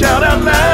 shout out loud.